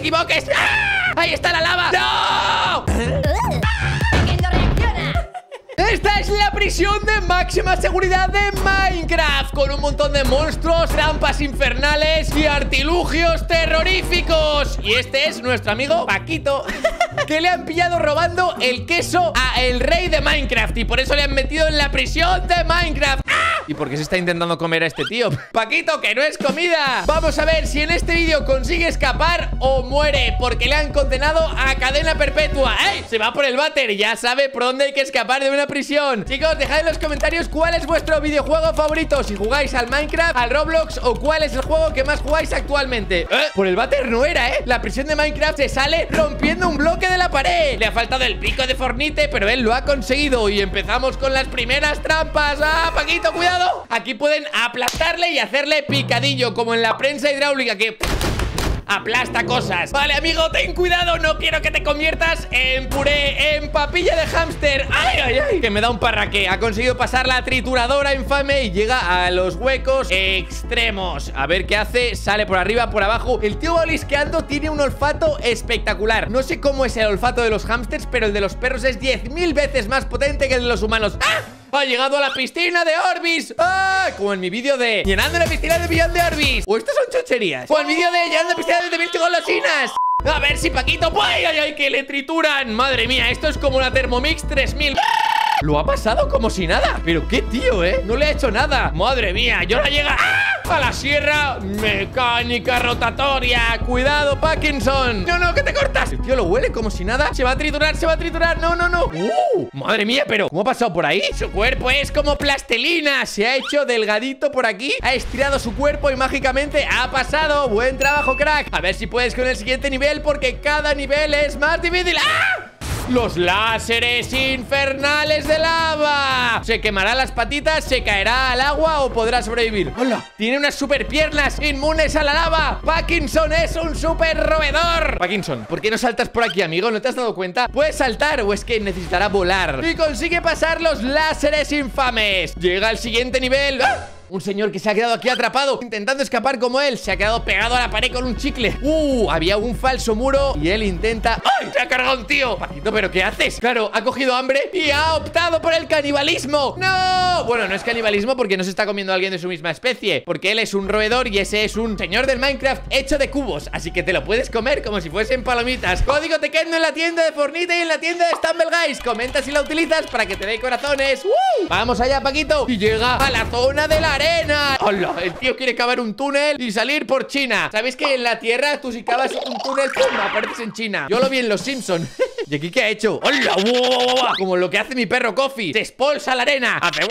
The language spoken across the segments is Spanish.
equivoques. ¡Ah! ¡Ahí está la lava! ¡No! Esta es la prisión de máxima seguridad de Minecraft Con un montón de monstruos, trampas infernales y artilugios terroríficos Y este es nuestro amigo Paquito Que le han pillado robando el queso a el rey de Minecraft Y por eso le han metido en la prisión de Minecraft. ¿Y por qué se está intentando comer a este tío? Paquito, que no es comida Vamos a ver si en este vídeo consigue escapar o muere Porque le han condenado a cadena perpetua ¡Ey! Se va por el váter, ya sabe por dónde hay que escapar de una prisión Chicos, dejad en los comentarios cuál es vuestro videojuego favorito Si jugáis al Minecraft, al Roblox o cuál es el juego que más jugáis actualmente ¿Eh? Por el váter no era, ¿eh? La prisión de Minecraft se sale rompiendo un bloque de la pared Le ha faltado el pico de Fornite, pero él lo ha conseguido Y empezamos con las primeras trampas ¡Ah, Paquito, cuidado! Aquí pueden aplastarle y hacerle picadillo Como en la prensa hidráulica que aplasta cosas. Vale, amigo, ten cuidado No quiero que te conviertas en puré En papilla de hámster. ¡Ay, ay, ay! Que me da un parraque. Ha conseguido pasar la trituradora infame Y llega a los huecos extremos. A ver qué hace. Sale por arriba, por abajo. El tío va olisqueando Tiene un olfato espectacular. No sé cómo es el olfato de los hámsters Pero el de los perros es 10.000 veces más potente que el de los humanos. ¡Ah! Ha llegado a la piscina de Orbis ¡Ah! Como en mi vídeo de Llenando la piscina de Millón de Orbis ¿O estas son chucherías? O el vídeo de Llenando la piscina de mil golosinas a ver si Paquito... ¡Ay, ay, ay! ¡Que le trituran! Madre mía, esto es como una Thermomix 3000 Lo ha pasado como si nada Pero qué tío, ¿eh? No le ha hecho nada Madre mía, y ahora llega... ¡Ah! A la sierra mecánica rotatoria. Cuidado, Parkinson. No, no, que te cortas. El tío lo huele como si nada. Se va a triturar, se va a triturar. No, no, no. ¡Uh! Madre mía, pero ¿cómo ha pasado por ahí? Su cuerpo es como plastelina. Se ha hecho delgadito por aquí Ha estirado su cuerpo y mágicamente ha pasado. Buen trabajo, crack. A ver si puedes con el siguiente nivel Porque cada nivel es más difícil. ¡Ah! Los láseres infernales de lava Se quemará las patitas, se caerá al agua o podrá sobrevivir ¡Hola! Tiene unas super piernas inmunes a la lava Parkinson es un super roedor Parkinson, ¿por qué no saltas por aquí, amigo? ¿No te has dado cuenta? ¿Puedes saltar o es que necesitará volar? Y consigue pasar los láseres infames Llega al siguiente nivel ¡Ah! Un señor que se ha quedado aquí atrapado Intentando escapar como él. Se ha quedado pegado a la pared con un chicle. Uh, había un falso muro Y él intenta ¡Ay! Se ha cargado un tío Paquito, ¿pero qué haces? Claro, ha cogido hambre Y ha optado por el canibalismo. ¡No! Bueno, no es canibalismo porque no se está comiendo a alguien de su misma especie Porque él es un roedor y ese es un señor del Minecraft hecho de cubos. Así que te lo puedes comer como si fuesen palomitas. Código Tequendo en la tienda de Fornite y en la tienda de Stumble Guys. Comenta si la utilizas para que te dé corazones. ¡Uh! Vamos allá, Paquito. Y llega a la zona de la ¡Hola! El tío quiere cavar un túnel y salir por China ¿Sabéis que en la Tierra tú si cavas un túnel ¡pum! apareces en China? Yo lo vi en Los Simpson ¿Y aquí qué ha hecho? ¡Hola! Como lo que hace mi perro Coffee Se expulsa la arena Hace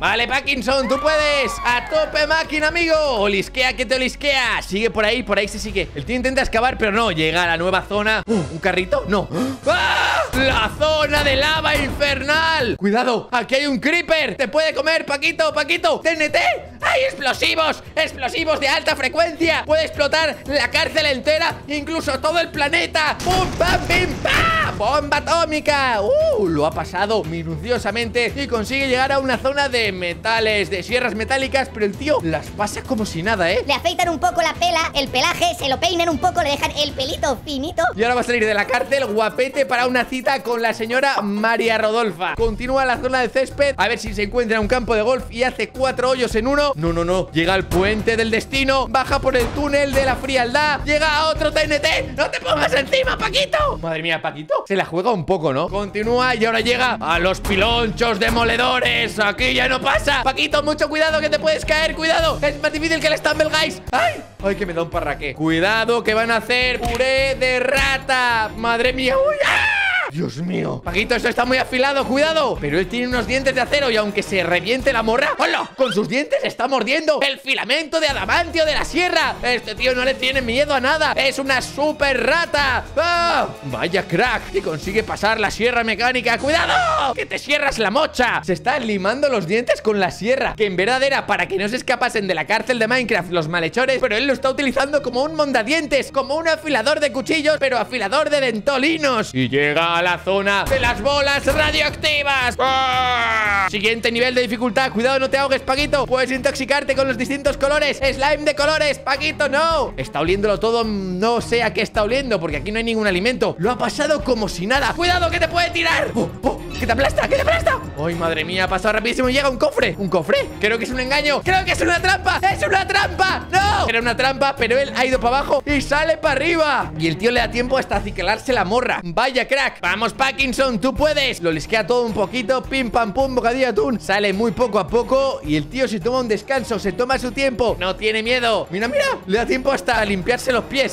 Vale, Parkinson, tú puedes A tope máquina, amigo Olisquea que te olisquea Sigue por ahí, por ahí se sigue El tío intenta excavar, pero no Llega a la nueva zona uh, ¿Un carrito? No ¡Ah! La zona de lava infernal Cuidado, aquí hay un creeper Te puede comer, Paquito, Paquito TNT ¡Hay explosivos! ¡Explosivos de alta frecuencia! Puede explotar la cárcel entera Incluso todo el planeta ¡Pum, pam, pim, pam! ¡Bomba atómica! ¡Uh! Lo ha pasado minuciosamente Y consigue llegar a una zona de metales De sierras metálicas Pero el tío las pasa como si nada, ¿eh? Le afeitan un poco la pela, el pelaje, se lo peinan un poco, le dejan el pelito finito. Y ahora va a salir de la cárcel guapete para una cita con la señora María Rodolfa. Continúa la zona de césped, a ver si se encuentra un campo de golf y hace cuatro hoyos en uno. No, no, no. Llega al puente del destino, baja por el túnel de la frialdad, llega a otro TNT. ¡No te pongas encima, Paquito! Madre mía, Paquito. Se la juega un poco, ¿no? Continúa y ahora llega a los pilonchos demoledores. Aquí ya no pasa. Paquito, mucho cuidado que te puedes caer. Cuidado. Es más difícil que el Stumble Guys. ¡Ay! ¡Ay, que me da un parraque! Cuidado que van a hacer puré de rata. Madre mía. ¡Uy! ¡Ah! Dios mío Paquito, esto está muy afilado, cuidado Pero él tiene unos dientes de acero y aunque se reviente la morra ¡Hola! Con sus dientes está mordiendo El filamento de adamantio de la sierra Este tío no le tiene miedo a nada Es una super rata ¡Ah! Vaya crack Que consigue pasar la sierra mecánica ¡Cuidado! ¡Que te cierras la mocha! Se está limando los dientes con la sierra Que en verdad era para que no se escapasen de la cárcel de Minecraft los malhechores Pero él lo está utilizando como un mondadientes Como un afilador de cuchillos Pero afilador de dentolinos Y llega a la zona de las bolas radioactivas. ¡Ah! Siguiente nivel de dificultad. Cuidado, no te ahogues, Paquito. Puedes intoxicarte con los distintos colores. Slime de colores, Paquito, no. Está oliéndolo todo. No sé a qué está oliendo, porque aquí no hay ningún alimento. Lo ha pasado como si nada. ¡Cuidado, que te puede tirar! ¡Oh, oh! ¡Que te aplasta! ¡Que te aplasta! ¡Ay, madre mía! Ha pasado rapidísimo llega un cofre. ¿Un cofre? Creo que es un engaño. ¡Creo que es una trampa! ¡Es una trampa! ¡No! Era una trampa, pero él ha ido para abajo y sale para arriba. Y el tío le da tiempo hasta acicalarse la morra. Vaya crack. Vamos, Parkinson, tú puedes. Lo lisquea todo un poquito. Pim, pam, pum, bocadillo de atún. Sale muy poco a poco. Y el tío se toma un descanso, se toma su tiempo. No tiene miedo. Mira, mira. Le da tiempo hasta limpiarse los pies.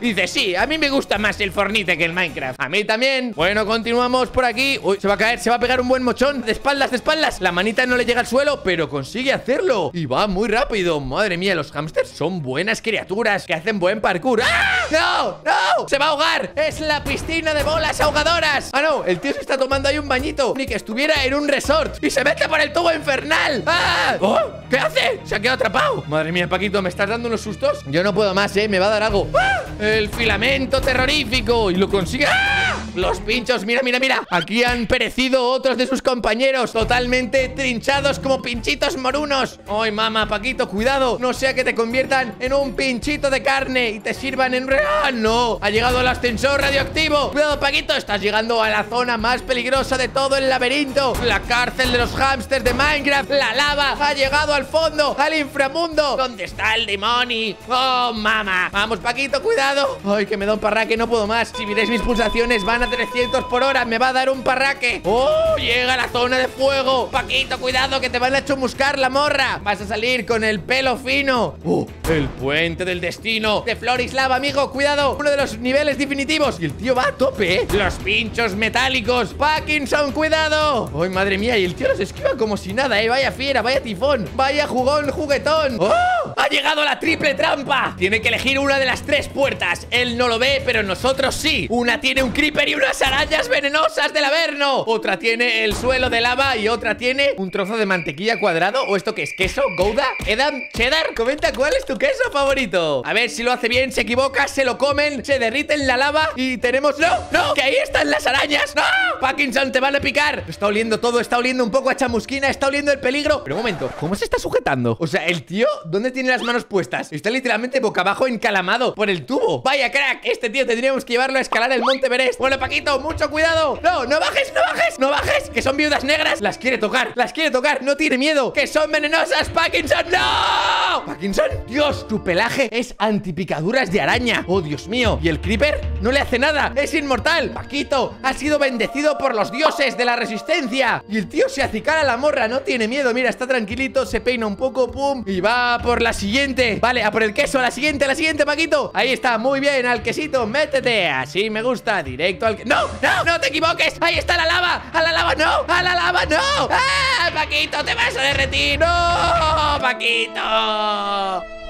Dice, sí, a mí me gusta más el Fornite que el Minecraft A mí también Bueno, continuamos por aquí Uy, se va a caer, se va a pegar un buen mochón De espaldas, de espaldas La manita no le llega al suelo, pero consigue hacerlo Y va muy rápido Madre mía, los hamsters son buenas criaturas Que hacen buen parkour ¡Ah! ¡No! ¡No! ¡Se va a ahogar! ¡Es la piscina de bolas ahogadoras! ¡Ah, no! El tío se está tomando ahí un bañito Ni que estuviera en un resort Y se mete por el tubo infernal ¡Ah! ¡Oh! ¿Qué hace? Se ha quedado atrapado Madre mía, Paquito, ¿me estás dando unos sustos? Yo no puedo más, ¿eh? Me va a dar algo ¡Ah! El filamento terrorífico Y lo consigue. ¡Ah! Los pinchos, mira, mira, mira. Aquí han perecido otros de sus compañeros Totalmente trinchados como pinchitos morunos. Ay, mamá, Paquito, cuidado. No sea que te conviertan en un pinchito de carne Y te sirvan en... ¡Ah, no! Ha llegado el ascensor radioactivo. Cuidado, Paquito, estás llegando a la zona más peligrosa de todo el laberinto. La cárcel de los hamsters de Minecraft La lava ha llegado al fondo Al inframundo. ¿Dónde está el demonio? Oh, mamá. Vamos, Paquito, cuidado Ay, que me da un parraque, no puedo más Si miréis mis pulsaciones van a 300 por hora Me va a dar un parraque ¡Oh! Llega la zona de fuego Paquito, cuidado que te van a chumuscar la morra Vas a salir con el pelo fino ¡Oh! El puente del destino De Floris Lava, amigo, cuidado Uno de los niveles definitivos Y el tío va a tope, ¿eh? Los pinchos metálicos Parkinson, cuidado ¡Ay, madre mía! Y el tío los esquiva como si nada, ¿eh? Vaya fiera, vaya tifón Vaya jugón, juguetón ¡Oh! Ha llegado la triple trampa Tiene que elegir una de las tres puertas Él no lo ve, pero nosotros sí Una tiene un creeper y unas arañas venenosas del Averno Otra tiene el suelo de lava Y otra tiene un trozo de mantequilla cuadrado ¿O esto qué es? ¿Queso? ¿Gouda? ¿Edam? ¿Cheddar? Comenta cuál es tu queso favorito A ver si lo hace bien, se equivoca, se lo comen Se derrite en la lava y tenemos... ¡No! ¡No! ¡Que ahí están las arañas! ¡No! Parkinson, te van a picar Está oliendo todo, está oliendo un poco a chamusquina Está oliendo el peligro Pero un momento, ¿cómo se está sujetando? O sea, el tío, ¿dónde tiene las manos puestas? Está literalmente boca abajo encalamado por el tubo. Vaya crack, este tío tendríamos que llevarlo a escalar el Monte Everest. Bueno, Paquito, mucho cuidado. No, no bajes, no bajes, no bajes Que son viudas negras, las quiere tocar, las quiere tocar No tiene miedo, que son venenosas Parkinson, no Parkinson, Dios, tu pelaje es antipicaduras de araña Oh, Dios mío, ¿y el creeper? No le hace nada, es inmortal Paquito, ha sido bendecido por los dioses de la resistencia Y el tío se acicala a la morra, no tiene miedo Mira, está tranquilito, se peina un poco, pum Y va por la siguiente Vale, a por el queso, a la siguiente, a la siguiente, Paquito Ahí está, muy bien, al quesito, métete Así me gusta, directo al... ¡No! ¡No! ¡No te equivoques! ¡Ahí está la lava! ¡A la lava no! ¡A la lava no! ¡Ah! ¡Paquito, te vas a derretir! ¡No! ¡Paquito!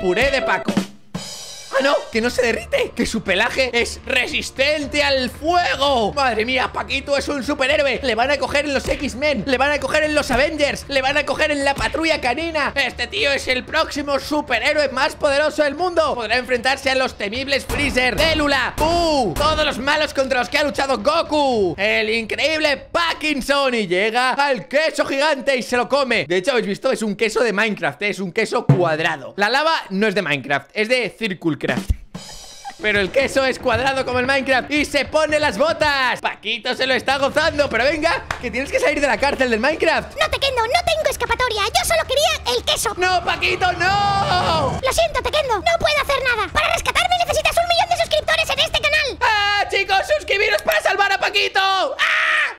Puré de Paco ¡Ah, no! ¡Que no se derrite! ¡Que su pelaje es resistente al fuego! ¡Madre mía! Paquito es un superhéroe Le van a coger en los X-Men Le van a coger en los Avengers Le van a coger en la patrulla canina Este tío es el próximo superhéroe más poderoso del mundo Podrá enfrentarse a los temibles Freezer Célula ¡Uh! Todos los malos contra los que ha luchado Goku El increíble Parkinson Y llega al queso gigante y se lo come De hecho, habéis visto, es un queso de Minecraft. Es un queso cuadrado La lava no es de Minecraft, es de Circle pero el queso es cuadrado como el Minecraft Y se pone las botas Paquito se lo está gozando Pero venga, que tienes que salir de la cárcel del Minecraft No te Tequendo, no tengo escapatoria Yo solo quería el queso ¡No, Paquito, no! Lo siento, te Tequendo, no puedo hacer nada Para rescatarme necesitas un millón de suscriptores en este canal ¡Ah, chicos, suscribiros para salvar a Paquito! ¡Ah!